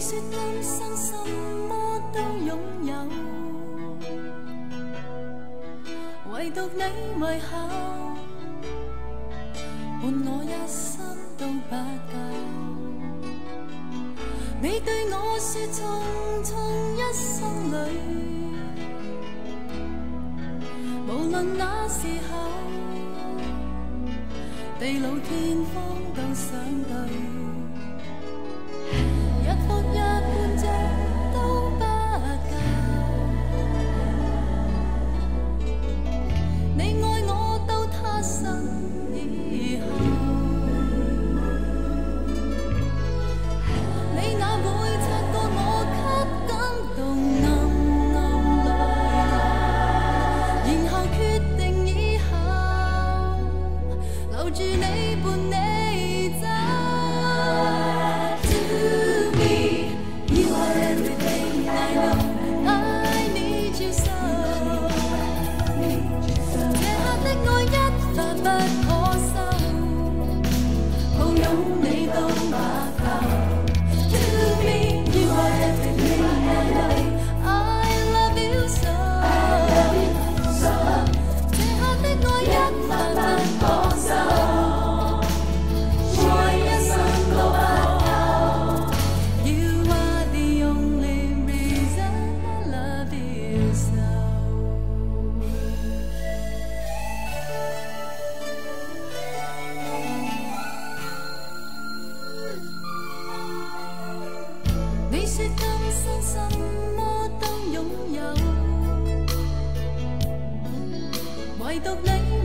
你说今生什么都拥有，唯独你埋下，伴我一生都不够。你对我说匆匆一生里，无论那时候，地老天荒都想对。un 今生什么都拥有，唯独你。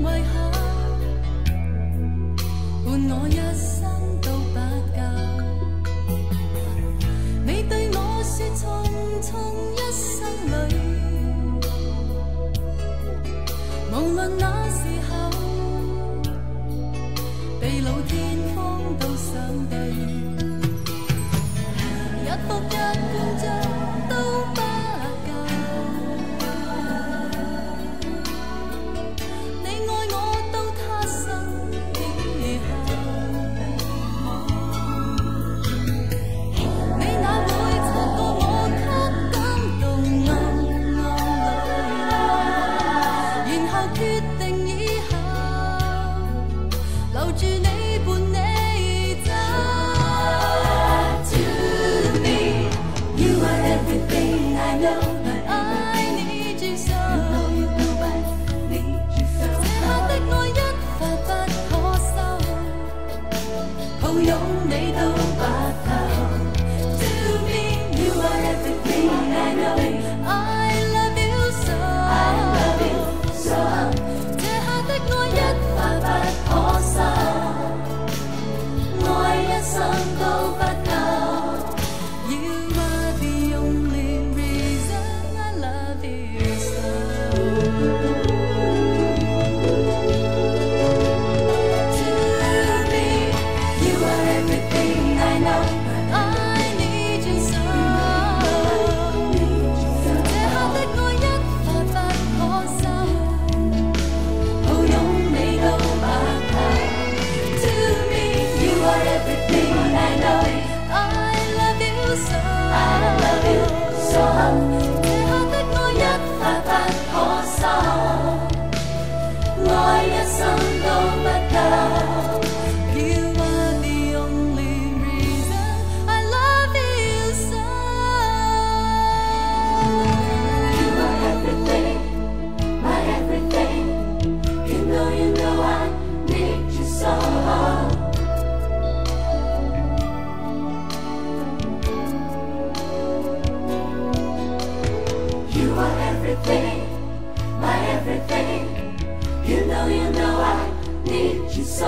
You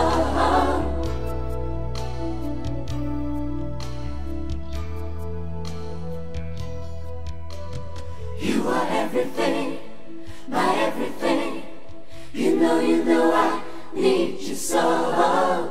are everything, my everything. You know, you know I need you so.